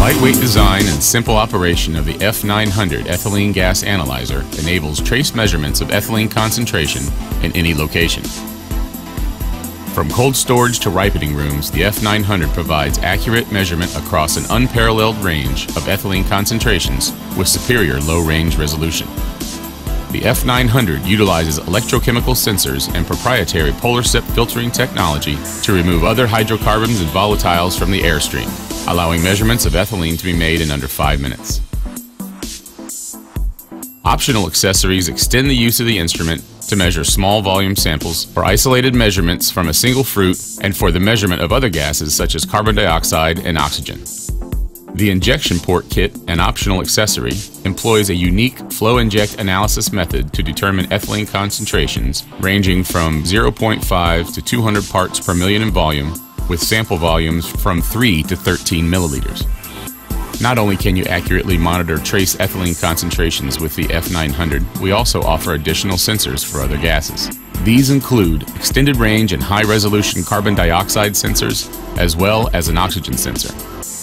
Lightweight design and simple operation of the F900 ethylene gas analyzer enables trace measurements of ethylene concentration in any location. From cold storage to ripening rooms, the F900 provides accurate measurement across an unparalleled range of ethylene concentrations with superior low-range resolution. The F900 utilizes electrochemical sensors and proprietary PolarSep filtering technology to remove other hydrocarbons and volatiles from the airstream, allowing measurements of ethylene to be made in under 5 minutes. Optional accessories extend the use of the instrument to measure small volume samples for isolated measurements from a single fruit and for the measurement of other gases such as carbon dioxide and oxygen. The injection port kit, an optional accessory, employs a unique flow inject analysis method to determine ethylene concentrations ranging from 0.5 to 200 parts per million in volume, with sample volumes from 3 to 13 milliliters. Not only can you accurately monitor trace ethylene concentrations with the F900, we also offer additional sensors for other gases. These include extended range and high resolution carbon dioxide sensors, as well as an oxygen sensor.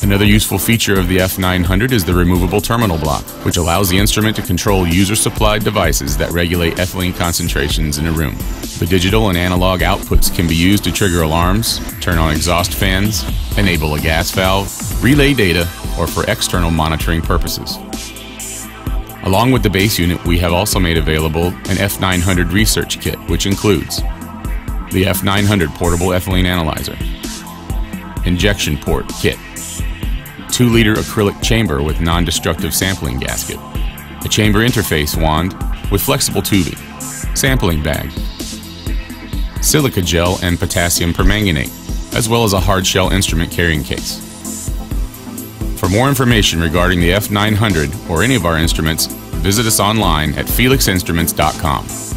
Another useful feature of the F900 is the removable terminal block, which allows the instrument to control user-supplied devices that regulate ethylene concentrations in a room. The digital and analog outputs can be used to trigger alarms, turn on exhaust fans, enable a gas valve, relay data, or for external monitoring purposes. Along with the base unit, we have also made available an F900 research kit, which includes the F900 portable ethylene analyzer, injection port kit, 2 liter acrylic chamber with non destructive sampling gasket, a chamber interface wand with flexible tubing, sampling bag, silica gel and potassium permanganate, as well as a hard shell instrument carrying case. For more information regarding the F900 or any of our instruments, visit us online at felixinstruments.com.